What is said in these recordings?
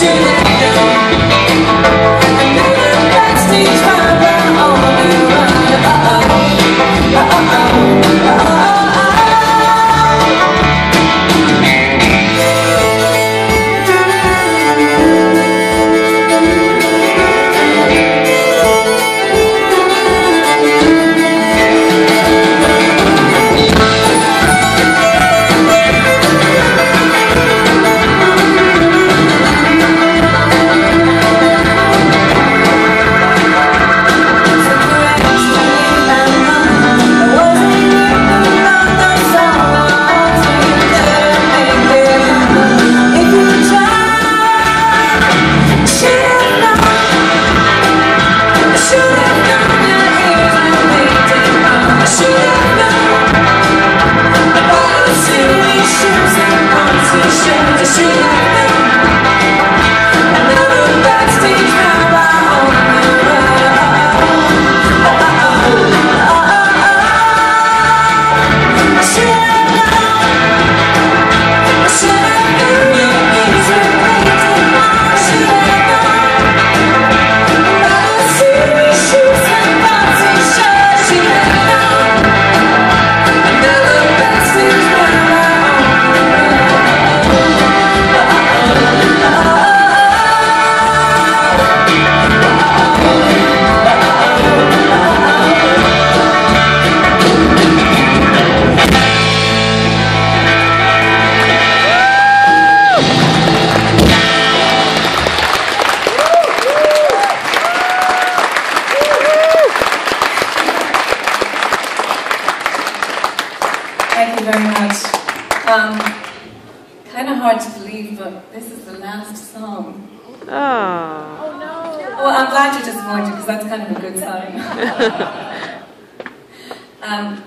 to This is the last song. Oh. Oh, no. Well, I'm glad you just warned because that's kind of a good sign. um,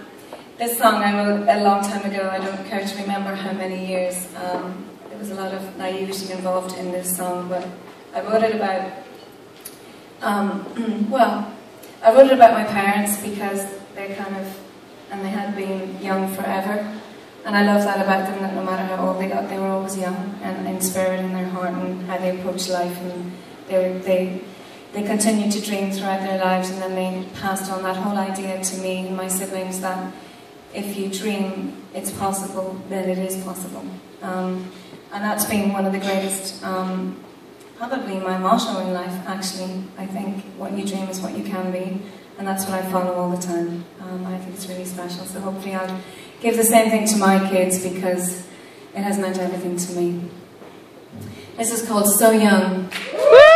this song I wrote a long time ago. I don't care to remember how many years. Um, there was a lot of naivety involved in this song, but I wrote it about, um, well, I wrote it about my parents because they're kind of, and they had been young forever. And I love that about them that no matter how old they got, they were always young and inspired in their heart and how they approached life. And they, they, they continued to dream throughout their lives and then they passed on that whole idea to me and my siblings that if you dream it's possible, then it is possible. Um, and that's been one of the greatest, um, probably my motto in life, actually. I think what you dream is what you can be, and that's what I follow all the time. Um, I think it's really special, so hopefully I'll give the same thing to my kids because it has meant everything to me. This is called So Young. Woo!